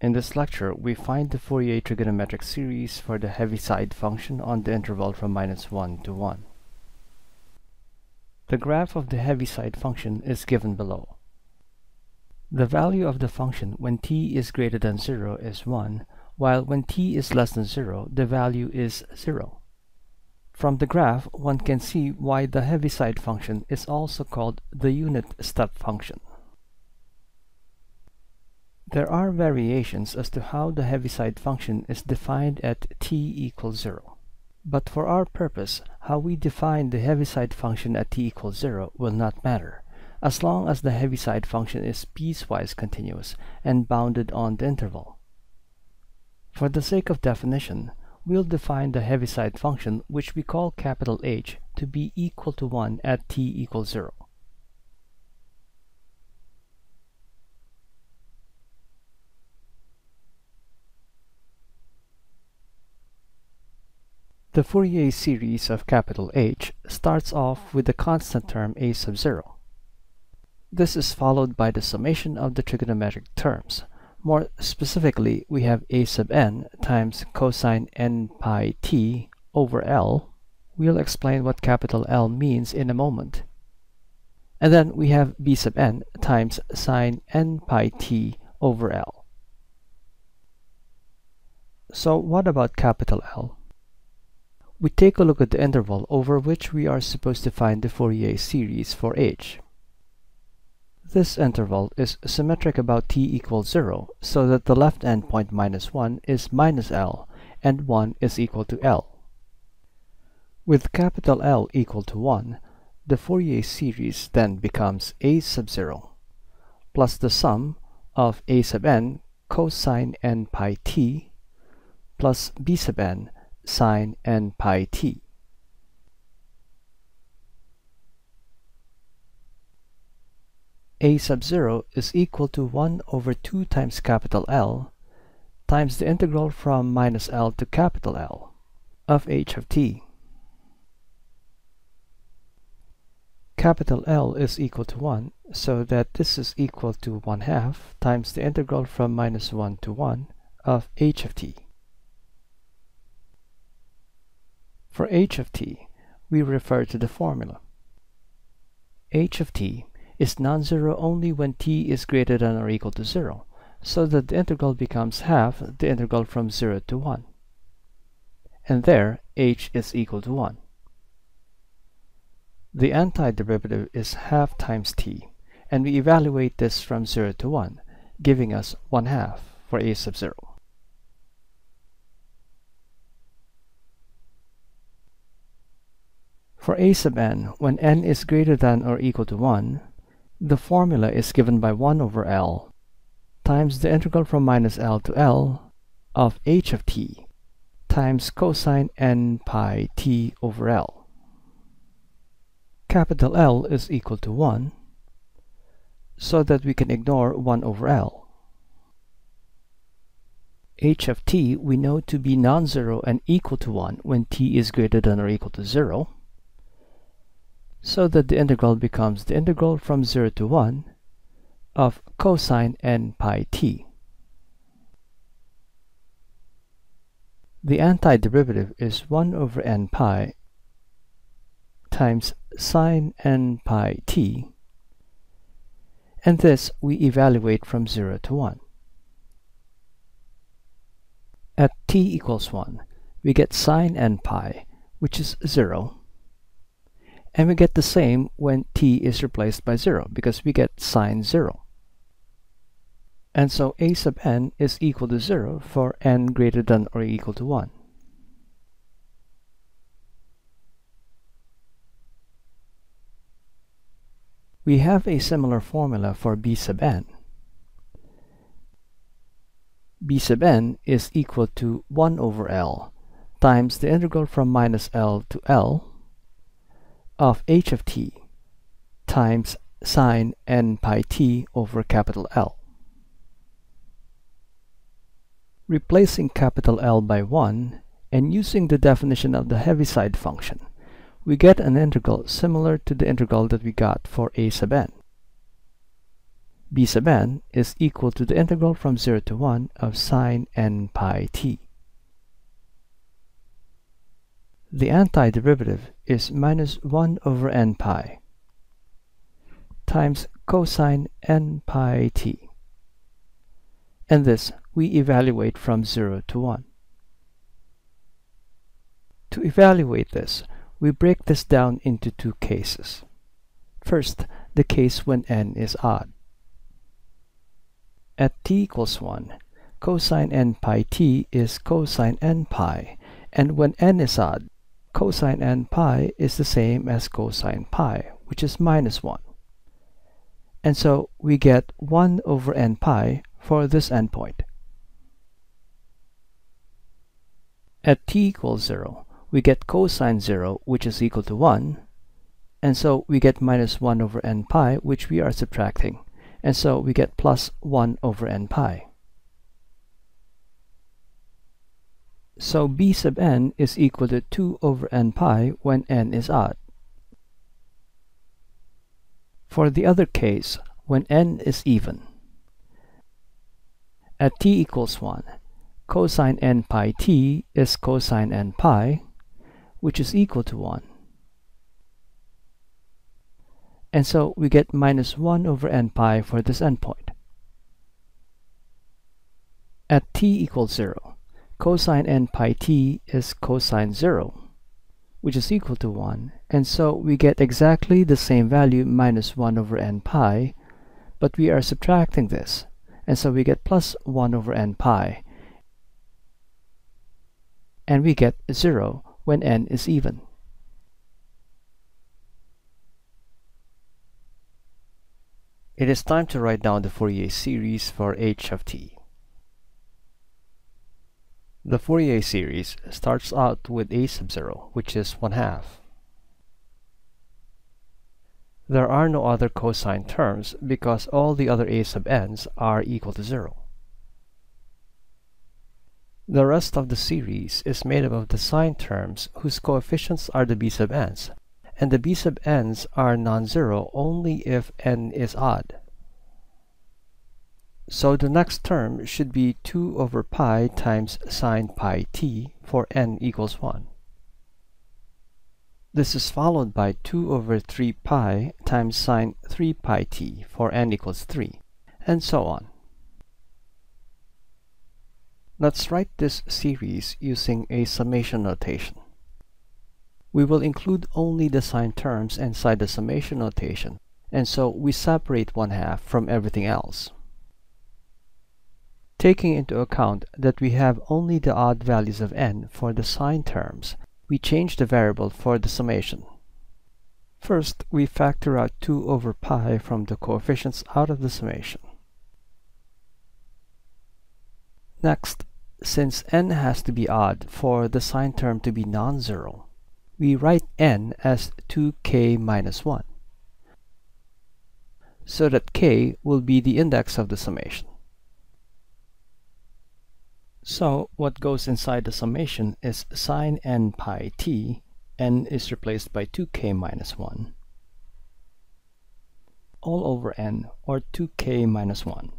In this lecture, we find the Fourier trigonometric series for the Heaviside function on the interval from minus 1 to 1. The graph of the Heaviside function is given below. The value of the function when t is greater than 0 is 1, while when t is less than 0, the value is 0. From the graph, one can see why the Heaviside function is also called the unit step function. There are variations as to how the Heaviside function is defined at t equals 0. But for our purpose, how we define the Heaviside function at t equals 0 will not matter, as long as the Heaviside function is piecewise continuous and bounded on the interval. For the sake of definition, we'll define the Heaviside function which we call capital H to be equal to 1 at t equals 0. The Fourier series of capital H starts off with the constant term a sub 0. This is followed by the summation of the trigonometric terms. More specifically, we have a sub n times cosine n pi t over L. We'll explain what capital L means in a moment. And then we have b sub n times sine n pi t over L. So what about capital L? We take a look at the interval over which we are supposed to find the Fourier series for h. This interval is symmetric about t equals 0, so that the left endpoint minus 1 is minus L, and 1 is equal to L. With capital L equal to 1, the Fourier series then becomes a sub 0, plus the sum of a sub n cosine n pi t, plus b sub n sine n pi t. a sub 0 is equal to 1 over 2 times capital L times the integral from minus L to capital L of h of t. Capital L is equal to 1, so that this is equal to 1 half times the integral from minus 1 to 1 of h of t. For h of t, we refer to the formula. h of t is non-zero only when t is greater than or equal to 0, so that the integral becomes half the integral from 0 to 1. And there, h is equal to 1. The antiderivative is half times t, and we evaluate this from 0 to 1, giving us 1 half for a sub 0. For a sub n, when n is greater than or equal to 1, the formula is given by 1 over L times the integral from minus L to L of h of t times cosine n pi t over L. Capital L is equal to 1, so that we can ignore 1 over L. h of t we know to be non-zero and equal to 1 when t is greater than or equal to 0, so that the integral becomes the integral from 0 to 1 of cosine n pi t. The antiderivative is 1 over n pi times sine n pi t, and this we evaluate from 0 to 1. At t equals 1, we get sine n pi, which is 0, and we get the same when t is replaced by 0 because we get sine 0. And so a sub n is equal to 0 for n greater than or equal to 1. We have a similar formula for b sub n. b sub n is equal to 1 over L times the integral from minus L to L of h of t times sine n pi t over capital L. Replacing capital L by 1 and using the definition of the Heaviside function, we get an integral similar to the integral that we got for a sub n. b sub n is equal to the integral from 0 to 1 of sine n pi t. The antiderivative is minus 1 over n pi times cosine n pi t. And this we evaluate from 0 to 1. To evaluate this, we break this down into two cases. First, the case when n is odd. At t equals 1, cosine n pi t is cosine n pi, and when n is odd, cosine n pi is the same as cosine pi, which is minus 1. And so we get 1 over n pi for this endpoint. At t equals 0, we get cosine 0, which is equal to 1, and so we get minus 1 over n pi, which we are subtracting, and so we get plus 1 over n pi. So b sub n is equal to 2 over n pi when n is odd. For the other case, when n is even, at t equals 1, cosine n pi t is cosine n pi, which is equal to 1. And so we get minus 1 over n pi for this endpoint. At t equals 0, cosine n pi t is cosine 0, which is equal to 1, and so we get exactly the same value minus 1 over n pi, but we are subtracting this, and so we get plus 1 over n pi, and we get 0 when n is even. It is time to write down the Fourier series for h of t. The Fourier series starts out with a sub 0, which is 1 half. There are no other cosine terms because all the other a sub n's are equal to 0. The rest of the series is made up of the sine terms whose coefficients are the b sub n's, and the b sub n's are non-zero only if n is odd. So the next term should be 2 over pi times sine pi t for n equals 1. This is followed by 2 over 3 pi times sine 3 pi t for n equals 3, and so on. Let's write this series using a summation notation. We will include only the sine terms inside the summation notation, and so we separate 1 half from everything else. Taking into account that we have only the odd values of n for the sine terms, we change the variable for the summation. First, we factor out 2 over pi from the coefficients out of the summation. Next, since n has to be odd for the sine term to be non-zero, we write n as 2k minus 1, so that k will be the index of the summation. So what goes inside the summation is sine n pi t, n is replaced by 2k minus 1, all over n, or 2k minus 1.